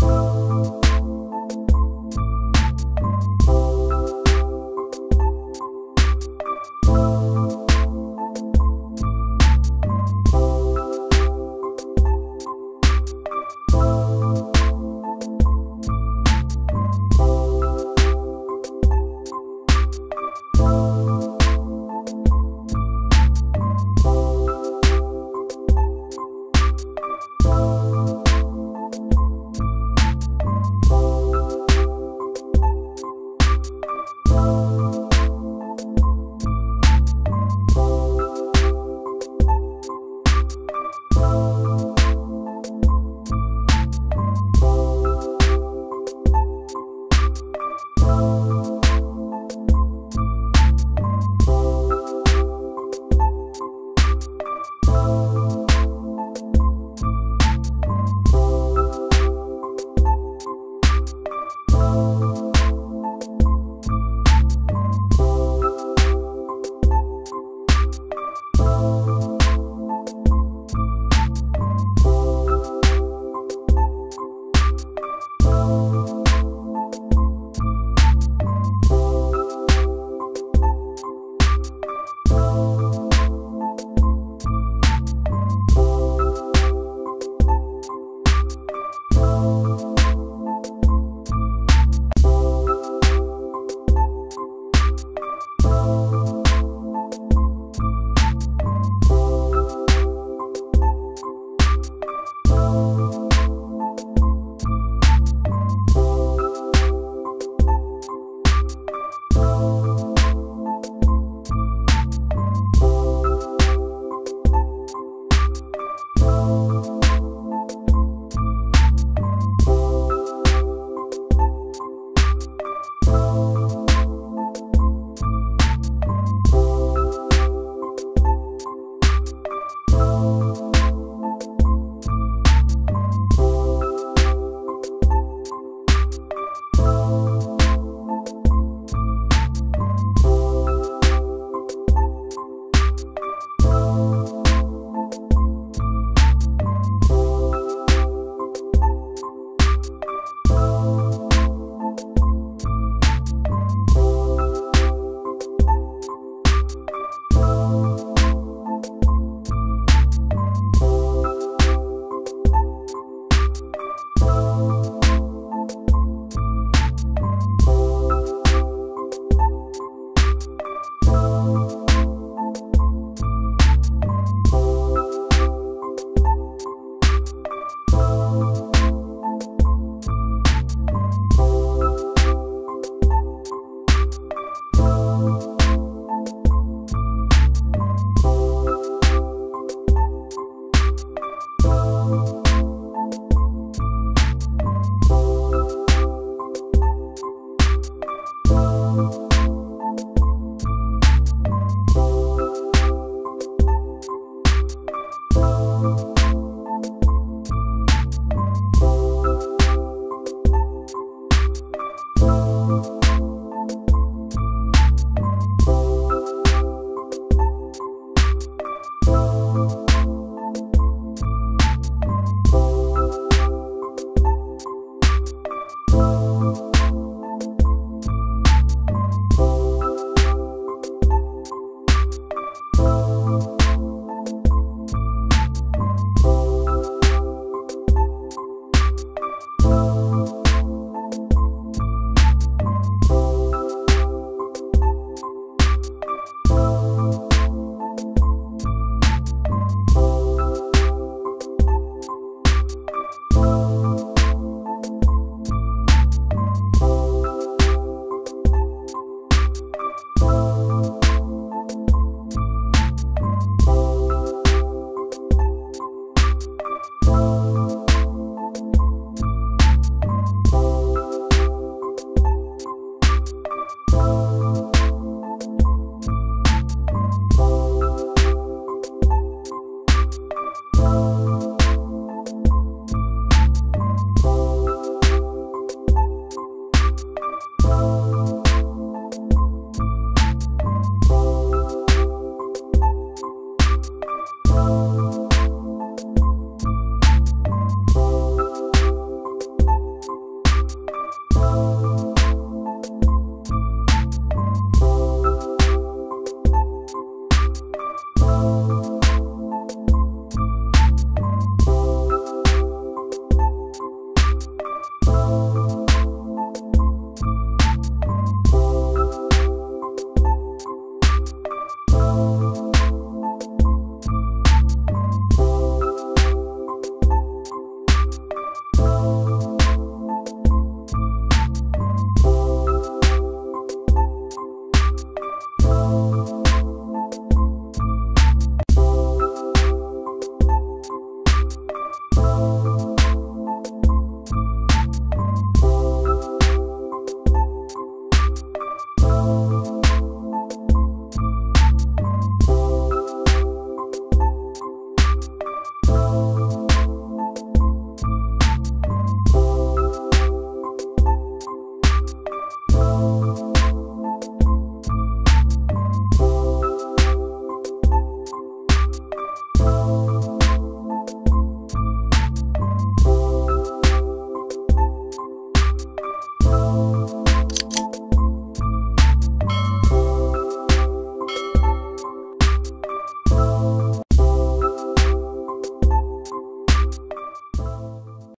Bye.